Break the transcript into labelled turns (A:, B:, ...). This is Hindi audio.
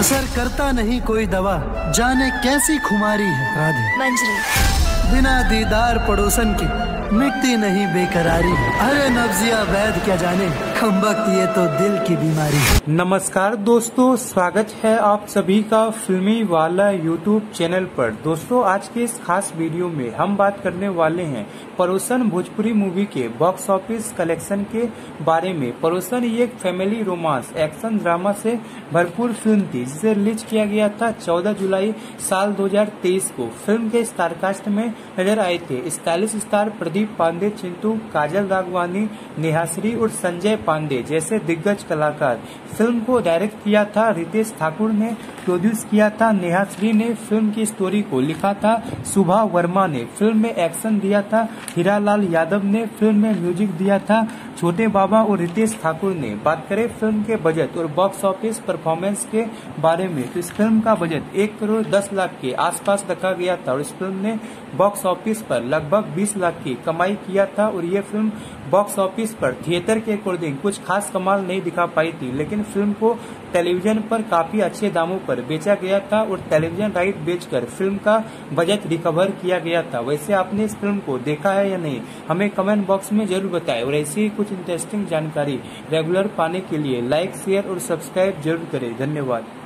A: असर करता नहीं कोई दवा जाने कैसी खुमारी है राधे।
B: मंजरी।
A: बिना दीदार पड़ोसन के मिटती नहीं बेकरारी। अरे नब्जिया वैद क्या जाने? खम्बक ये तो दिल की बीमारी
C: नमस्कार दोस्तों, स्वागत है आप सभी का फिल्मी वाला यूट्यूब चैनल पर। दोस्तों, आज के इस खास वीडियो में हम बात करने वाले हैं परोसन भोजपुरी मूवी के बॉक्स ऑफ़िस कलेक्शन के बारे में। परोसन ये एक फैमिली रोमांस एक्शन ड्रामा से भरपूर फ़िल्म थी, जिसे रिलीज़ किया गया था 14 जुलाई साल 2023 को। फ़िल्म के स्टारकास्ट में नज़र आए थे। स्टाइलिश स्टार प्रदीप पांडे, चिंटू, काजल रागवानी नेहाश्री और संजय पांडे जैसे दिग्गज कलाकार। फ़िल्म को डायरेक्ट किया था रितेश ठाकुर ने प्रोड्यूस किया था नेहा श्री ने, फ़िल्म की स्टोरी को लिखा था सुभा वर्मा ने। फ़िल्म में एक्शन दिया था हीरालाल यादव ने, फ़िल्म में म्यूज़िक दिया था छोटे बाबा और रितेश ठाकुर ने बात करें फ़िल्म के बजट और बॉक्स ऑफ़िस परफॉर्मेंस के बारे में। तो इस फ़िल्म का बजट एक करोड़ दस लाख के आसपास रखा गया था और इस फ़िल्म ने बॉक्स ऑफ़िस पर लगभग बीस लाख की कमाई किया था और ये फ़िल्म बॉक्स ऑफ़िस पर थिएटर के अकॉर्डिंग कुछ खास कमाल नहीं दिखा पाई थी, लेकिन फ़िल्म को टेलीविज़न पर काफ़ी अच्छे दामों पर बेचा गया था और टेलीविज़न राइट बेचकर फ़िल्म का बजट रिकवर किया गया था। वैसे आपने इस फ़िल्म को देखा है या नहीं, हमें कमेंट बॉक्स में ज़रूर बताएँ और ऐसी कुछ इंटरेस्टिंग जानकारी रेगुलर पाने के लिए लाइक शेयर और सब्सक्राइब ज़रूर करें। धन्यवाद।